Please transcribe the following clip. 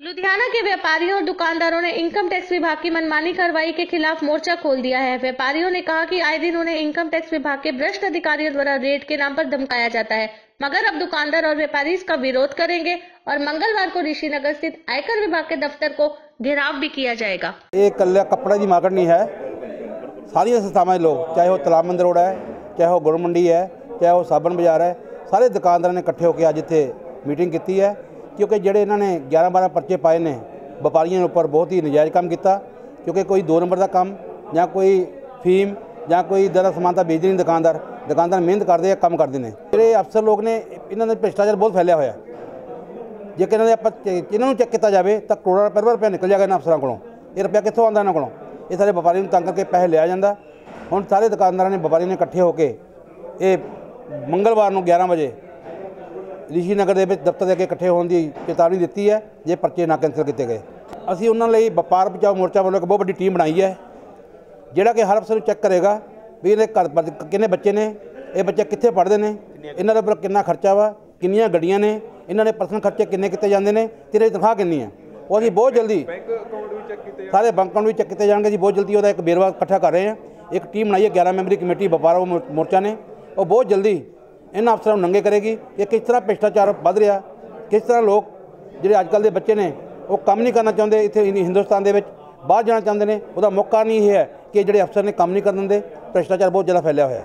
लुधियाना के व्यापारियों और दुकानदारों ने इनकम टैक्स विभाग की मनमानी कार्रवाई के खिलाफ मोर्चा खोल दिया है। व्यापारियों ने कहा कि आए दिन उन्हें इनकम टैक्स विभाग के भ्रष्ट अधिकारियों द्वारा रेट के नाम पर धमकाया जाता है। मगर अब दुकानदार और व्यापारी इसका विरोध करेंगे और मंगलवार को ऋषि नगर स्थित आयकर विभाग के दफ्तर को घेराव भी किया जाएगा। एक कल कपड़ा की मार्केट नहीं है। सारी संस्थाएँ लोग, चाहे वो तलाबंद रोड है, चाहे वो गुड़ मंडी है, चाहे वो साबन बाज़ार है, सारे दुकानदारों ने इकट्ठे होकर आज इतने मीटिंग की है। ਕਿਉਂਕਿ ਜਿਹੜੇ ਇਹਨਾਂ ਨੇ 11 12 ਪਰਚੇ ਪਾਏ ਨੇ, ਵਪਾਰੀਆਂ ਦੇ ਉੱਪਰ ਬਹੁਤ ਹੀ ਨਜਾਇਜ਼ ਕੰਮ ਕੀਤਾ, ਕਿਉਂਕਿ ਕੋਈ 2 ਨੰਬਰ ਦਾ ਕੰਮ ਜਾਂ ਕੋਈ ਫੀਮ ਜਾਂ ਕੋਈ ਇੱਦਾਂ ਦਾ ਸਮਾਨ ਤਾਂ ਵੇਚਦੇ ਨਹੀਂ ਦੁਕਾਨਦਾਰ ਦੁਕਾਨਦਾਰ ਮਿਹਨਤ ਕਰਦੇ ਆ, ਕੰਮ ਕਰਦੇ ਨੇ। ਜਿਹੜੇ ਅਫਸਰ ਲੋਕ ਨੇ, ਇਹਨਾਂ ਦਾ ਭ੍ਰਿਸ਼ਟਾਚਾਰ ਬਹੁਤ ਫੈਲਿਆ ਹੋਇਆ। ਜੇ ਇਹਨਾਂ ਦੇ ਆਪਾਂ ਇਹਨਾਂ ਨੂੰ ਚੈੱਕ ਕੀਤਾ ਜਾਵੇ ਤਾਂ ਕਰੋੜਾਂ ਰੁਪਏ ਰੁਪਏ ਨਿਕਲ ਜਾਏਗਾ ਇਹਨਾਂ ਅਫਸਰਾਂ ਕੋਲੋਂ। ਇਹ ਰੁਪਇਆ ਕਿੱਥੋਂ ਆਉਂਦਾ ਇਹਨਾਂ ਕੋਲੋਂ? ਇਹ ਸਾਰੇ ਵਪਾਰੀ ਨੂੰ ਤੰਗ ਕਰਕੇ ਪੈਸੇ ਲਿਆ ਜਾਂਦਾ। ਹੁਣ ਸਾਰੇ ਦੁਕਾਨਦਾਰਾਂ ਨੇ ਵਪਾਰੀ ਨੇ ਇਕੱਠੇ ਹੋ ਕੇ ਇਹ ਮੰਗਲਵਾਰ ਨੂੰ 11 ਵਜੇ ਰਿਸ਼ੀ ਨਗਰ ਦੇ ਵਿੱਚ ਦਫ਼ਤਰ ਦੇ ਅੱਗੇ ਇਕੱਠੇ ਹੋਣ ਦੀ ਚੇਤਾਵਨੀ ਦਿੱਤੀ ਹੈ ਜੇ ਪਰਚੇ ਨਾ ਕੈਂਸਲ ਕੀਤੇ ਗਏ। ਅਸੀਂ ਉਹਨਾਂ ਲਈ ਵਪਾਰ ਬਚਾਓ ਮੋਰਚਾ ਵੱਲੋਂ ਇੱਕ ਬਹੁਤ ਵੱਡੀ ਟੀਮ ਬਣਾਈ ਹੈ ਜਿਹੜਾ ਕਿ ਹਰ ਅਫਸਰ ਨੂੰ ਚੈੱਕ ਕਰੇਗਾ ਵੀ ਇਹਦੇ ਘਰ ਕਿੰਨੇ ਬੱਚੇ ਨੇ ਇਹ ਬੱਚੇ ਕਿੱਥੇ ਪੜ੍ਹਦੇ ਨੇ ਇਹਨਾਂ ਦੇ ਉੱਪਰ ਕਿੰਨਾ ਖਰਚਾ ਵਾ ਕਿੰਨੀਆਂ ਗੱਡੀਆਂ ਨੇ ਇਹਨਾਂ ਦੇ ਪਰਸਨਲ ਖਰਚੇ ਕਿੰਨੇ ਕੀਤੇ ਜਾਂਦੇ ਨੇ ਤੇ ਇਹਨਾਂ ਦੀ ਤਨਖਾਹ ਕਿੰਨੀ ਹੈ। ਉਹ ਅਸੀਂ ਬਹੁਤ ਜਲਦੀ ਸਾਰੇ ਬੈਂਕ ਅਕਾਊਂਟ ਵੀ ਚੈੱਕ ਕੀਤੇ ਜਾਣਗੇ ਜੀ ਬਹੁਤ ਜਲਦੀ ਉਹਦਾ ਇੱਕ ਵੇਰਵਾ ਇਕੱਠਾ ਕਰ ਰਹੇ ਹਾਂ। ਇੱਕ ਟੀਮ ਬਣਾਈ ਹੈ 11 ਮੈਂਬਰੀ ਕਮੇਟੀ ਵਪਾਰ ਮੋਰਚਾ ਨੇ। ਉਹ ਬਹੁਤ ਜਲਦੀ ਇਹਨਾਂ ਅਫਸਰਾਂ ਨੂੰ ਨੰਗੇ ਕਰੇਗੀ? ਕਿ ਕਿਸ ਤਰ੍ਹਾਂ ਭ੍ਰਿਸ਼ਟਾਚਾਰ ਵੱਧ ਰਿਹਾ? ਕਿਸ ਤਰ੍ਹਾਂ ਲੋਕ ਜਿਹੜੇ ਅੱਜ ਕੱਲ੍ਹ ਦੇ ਬੱਚੇ ਨੇ, ਉਹ ਕੰਮ ਨਹੀਂ ਕਰਨਾ ਚਾਹੁੰਦੇ ਇੱਥੇ ਹਿੰਦੁਸਤਾਨ ਦੇ ਵਿੱਚ? ਬਾਹਰ ਜਾਣਾ ਚਾਹੁੰਦੇ ਨੇ, ਉਹਦਾ ਮੁੱਖ ਕਾਰਨ ਇਹ ਹੈ ਕਿ ਜਿਹੜੇ ਅਫਸਰ ਨੇ ਕੰਮ ਨਹੀਂ ਕਰਨ ਦਿੰਦੇ, ਭ੍ਰਿਸ਼ਟਾਚਾਰ ਬਹੁਤ ਜ਼ਿਆਦਾ ਫੈਲਿਆ ਹੋਇਆ ਹੈ।